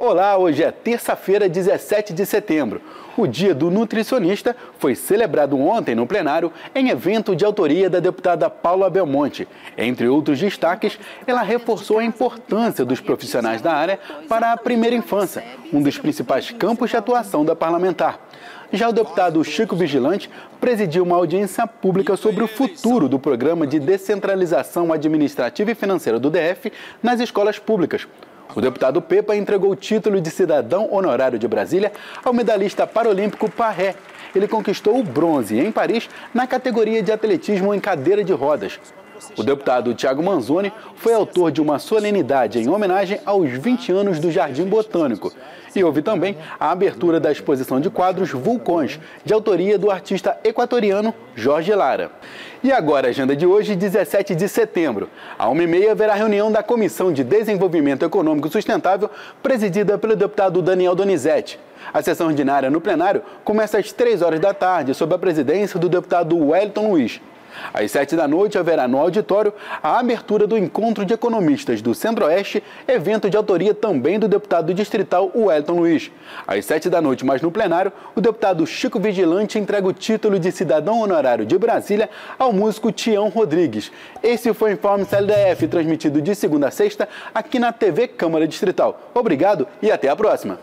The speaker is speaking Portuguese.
Olá, hoje é terça-feira, 17 de setembro. O Dia do Nutricionista foi celebrado ontem no plenário em evento de autoria da deputada Paula Belmonte. Entre outros destaques, ela reforçou a importância dos profissionais da área para a primeira infância, um dos principais campos de atuação da parlamentar. Já o deputado Chico Vigilante presidiu uma audiência pública sobre o futuro do programa de descentralização administrativa e financeira do DF nas escolas públicas. O deputado Pepa entregou o título de cidadão honorário de Brasília ao medalhista paralímpico Parré. Ele conquistou o bronze em Paris na categoria de atletismo em cadeira de rodas. O deputado Tiago Manzoni foi autor de uma solenidade em homenagem aos 20 anos do Jardim Botânico. E houve também a abertura da exposição de quadros Vulcões, de autoria do artista equatoriano Jorge Lara. E agora, a agenda de hoje, 17 de setembro. À 1h30 haverá reunião da Comissão de Desenvolvimento Econômico Sustentável, presidida pelo deputado Daniel Donizete. A sessão ordinária no plenário começa às 3 horas da tarde, sob a presidência do deputado Wellington Luiz. Às sete da noite haverá no auditório a abertura do Encontro de Economistas do Centro-Oeste, evento de autoria também do deputado distrital Wellington Luiz. Às sete da noite, mas no plenário, o deputado Chico Vigilante entrega o título de cidadão honorário de Brasília ao músico Tião Rodrigues. Esse foi o Informe CLDF, transmitido de segunda a sexta aqui na TV Câmara Distrital. Obrigado e até a próxima.